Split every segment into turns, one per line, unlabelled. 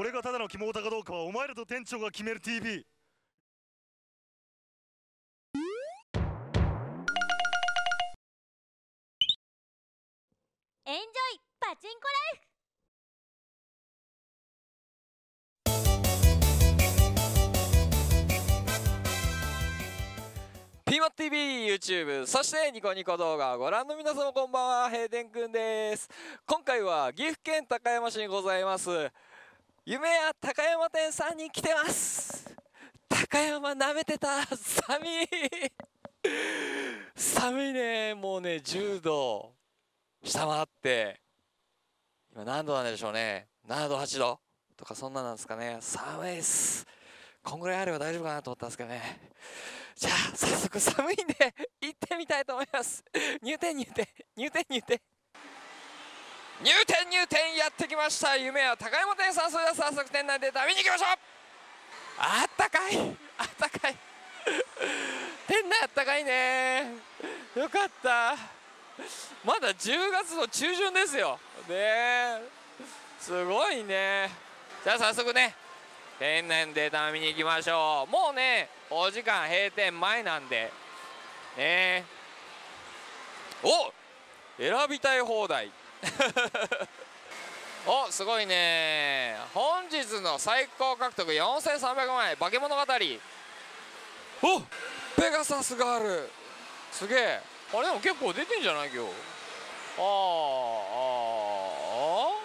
俺がただの肝オタかどうかはお前らと店長が決める TV
エンジョイパチンコライフ。
ピーマッ TV、YouTube、そしてニコニコ動画をご覧の皆様こんばんは、閉店くんです。今回は岐阜県高山市にございます、夢や高山店さんに来てます。高山舐めてた、寒い。寒いね、もうね、10度下回って、今何度なんでしょうね。7度、8度とかそんななんですかね。寒いです。こんぐらいあれば大丈夫かなと思ったんですけどね。じゃあ早速寒いんで行ってみたいと思います入店入店入店入店入店入店やってきました。夢は高山店さんそれでは早速店内で食べに行きましょう。あったかい。あったかい。店内あったかいね。よかった。まだ10月の中旬ですよ。ね。すごいね。じゃあ早速ね天然データ見に行きましょう。もうねお時間閉店前なんで。ね。お選びたい放題。おすごいね。本日の最高獲得4300万円化け物語。おペガサスがあるすげえ。あれでも結構出てんじゃない今日。あーあ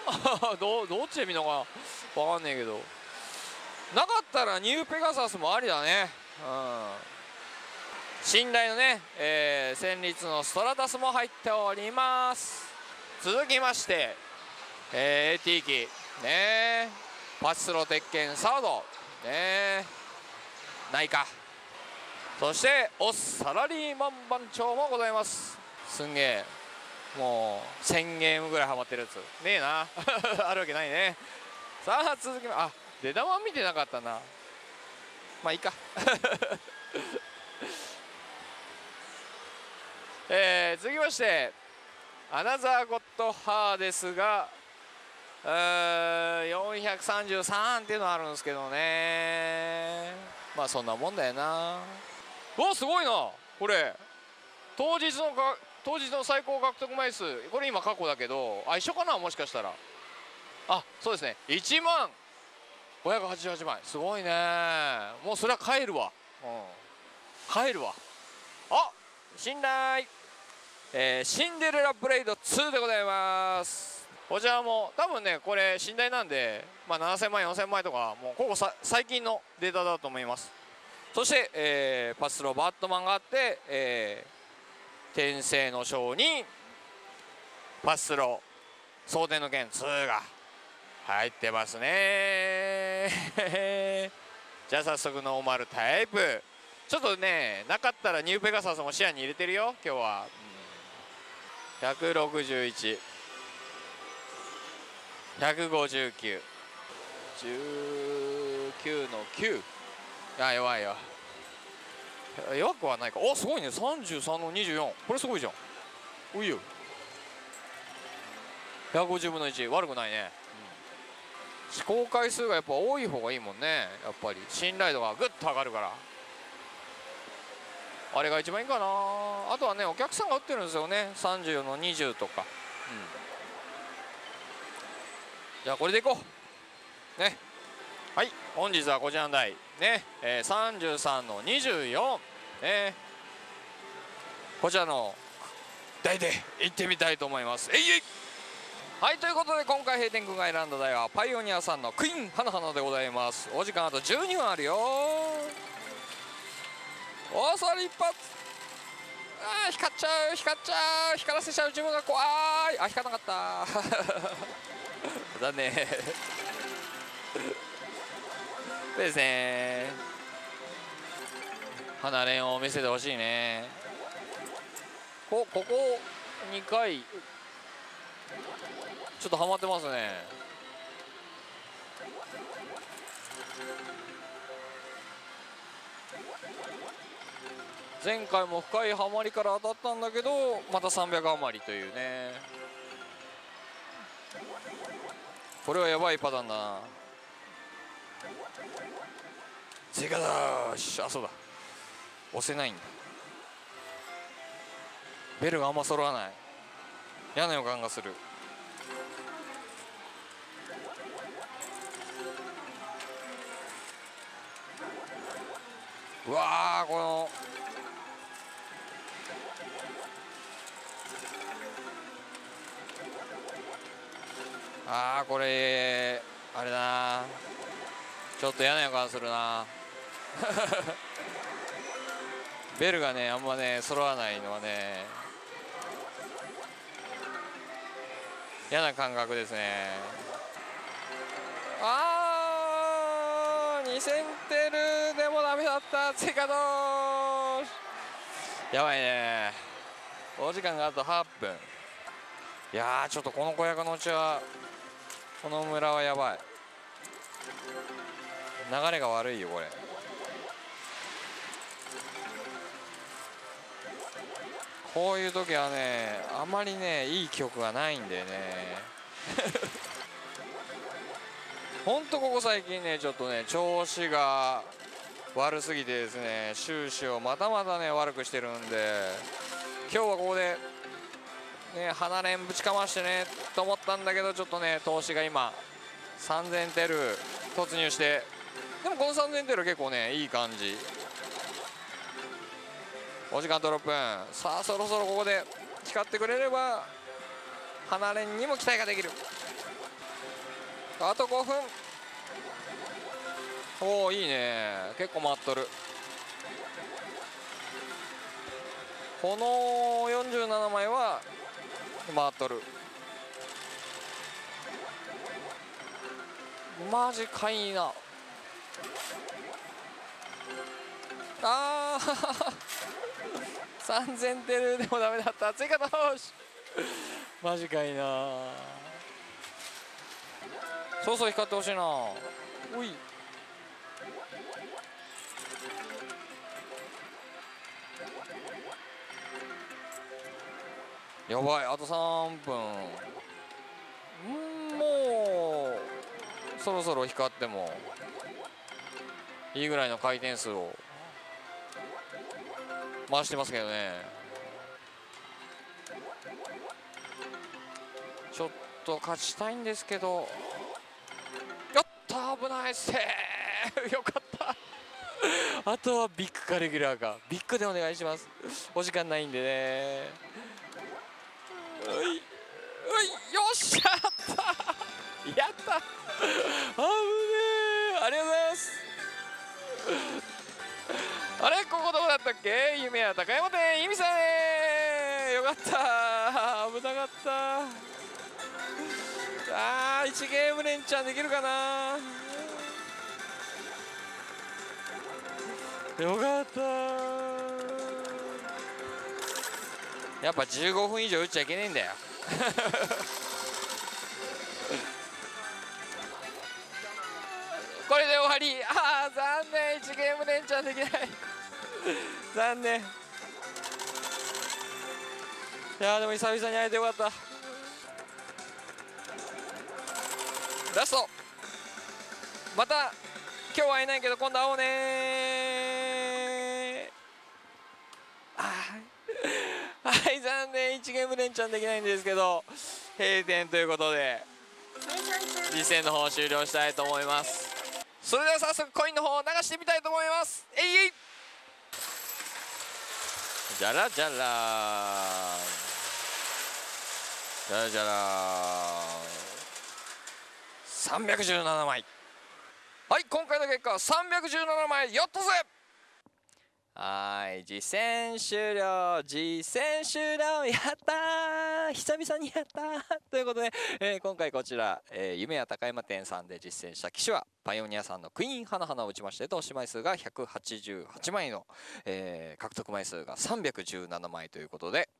ーあー。どどっちで見るのかわかんねえけど。なかったらニューペガサスもありだね。うん。信頼のね、えー、戦慄のストラタスも入っております続きまして、えー、AT 機。ねパスロ鉄拳サード。ねないかそしてオスサラリーマン番長もございます。すんげえもう1000ゲームぐらいハマってるやつ。ねえな。あるわけないね。さあ続きまあ出玉見てなかったな。まあいいか。えー、続きましてアナザーゴッドハーですがうー433っていうのあるんですけどね。まあそんなもんだよな。おすごいな。これ。当日のか当日の最高獲得枚数。これ今過去だけどあ一緒かな？もしかしたら。あそうですね。1万588枚。すごいね。もうそれは帰るわ、うん、帰るわ。あ信頼えー、シンデレラブレイド2でございます。こちらも多分ねこれ信頼なんで、まあ、7000万4000万とかもうここさ最近のデータだと思います。そして、えー、パスロバットマンがあって、えー、転生の章にパスロ蒼天の剣2が入ってますね。じゃあ早速ノーマルタイプ。ちょっとねなかったらニューペガサスも視野に入れてるよ今日は、うん、161 159 19の9あ弱いよ弱くはないか。おすごいね。33の24これすごいじゃん。おいよ。150分の1悪くないね。試行回数がやっぱ多い方がいいもんね。やっぱり。信頼度がぐっと上がるからあれが一番いいかな。あとはねお客さんが打ってるんですよね。30の20とか、うん、じゃあこれでいこう。ね。はい。本日はこちらの台ね、えー、33の24ね。こちらの台で行ってみたいと思います。えいえい。はいということで今回閉店君が選んだ台はパイオニアさんのクイーン花々でございます。お時間あと12分あるよおそれ一発。あー光っちゃう光っちゃう光らせちゃう自分が怖い。あ光らなかった。残念。そうですね。離れんを見せてほしいね。こここ2回。ちょっとハマってますね。前回も深いハマりから当たったんだけどまた300余りというね。これはやばいパターンだな。追加だーしあそうだ。押せないんだ。ベルがあんま揃わない。嫌な予感がする。うわーこのあーこれあれだな。ちょっと嫌な予感するな。ベルがねあんまね揃わないのはね嫌な感覚ですね。あー2000テルでもダメだった。追加ドーやばいね。お時間があと8分。いやちょっとこの子役のうちはこの村はやばい。流れが悪いよこれ。こういう時はねあまりねいい曲がないんでね。ほんとここ最近ねちょっとね調子が悪すぎてですね終始をまたまたね悪くしてるんで今日はここでね離れんぶちかましてねと思ったんだけどちょっとね投資が今3000テル突入してでもこの3000テル結構ねいい感じ。お時間と6分さあそろそろここで光ってくれれば離れんにも期待ができる。あと5分。おおいいね。結構回っとる。この47枚は回っとる。マジかいな。あー3000テルでもダメだった。追加倒し。マジかいな。そうそう光ってほしいな。おい。やばいあと3分。んもうそろそろ光ってもいいぐらいの回転数を回してますけどね。ちょっと勝ちたいんですけど。やった危ないセーフよかった。あとはビッグかレギュラーかビッグでお願いします。お時間ないんでね。ういういよっしゃったやったあぶねえありがとうございますあれここどこだったっけ夢は高山店ゆみさんねよかった危なかったあー1ゲーム連チャンできるかなよかった。やっぱ15分以上打っちゃいけねえんだよ。これで終わり。ああ残念。1ゲーム連チャンできない。残念。いやでも久々に会えてよかった。ラスト。また今日は会えないけど今度会おうねはい残念1ゲーム連チャンできないんですけど閉店ということで実戦の方終了したいと思います。それでは早速コインの方を流してみたいと思います。えいえい。じゃらじゃらじゃらじゃら317枚はい今回の結果は317枚やったぜはい実戦終了。実戦終了。やったー。久々にやったー。ということで、えー今回こちら、えー夢や高山店さんで実践した機種はパイオニアさんのクイーン花々を打ちまして投資枚数が188枚の、えー獲得枚数が317枚ということで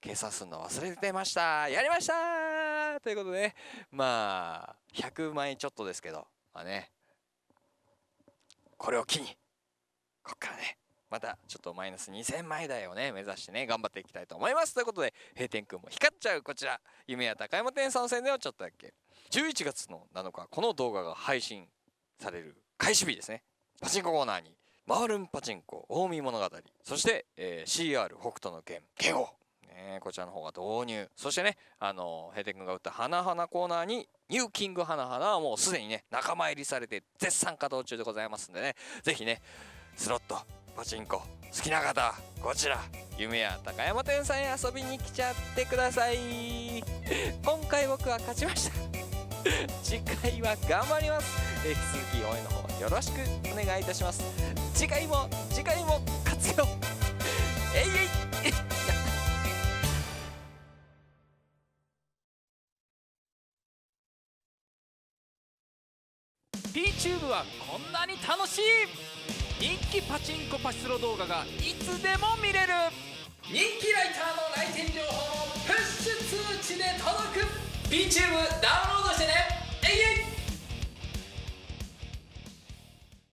計算するの忘れてました。やりましたということでまあ100枚ちょっとですけどまあねこれを機にこっからねまたちょっとマイナス2000枚台をね目指してね頑張っていきたいと思います。ということで閉店くんも光っちゃうこちら。夢や高山店参戦ではちょっとだけ。11月の7日この動画が配信される開始日ですね。パチンココーナーにマールンパチンコ近江物語。そして、えー CR 北斗の拳剣王ねこちらの方が導入。そしてねあの平天君が打った花々コーナーにニューキング花々はもうすでにね仲間入りされて絶賛稼働中でございますんでね。ぜひねスロットパチンコ好きな方こちら夢や高山店さんへ遊びに来ちゃってください。今回僕は勝ちました。次回は頑張ります、えー引き続き応援の方よろしくお願いいたします。次回も次回も勝つよ。えいえい。
ピーチューブはこんなに楽しい。人気パチンコパチスロ動画がいつでも見れる。人気ライターの来店情報もプッシュ通知で届く。b チューブダウンロードしてね。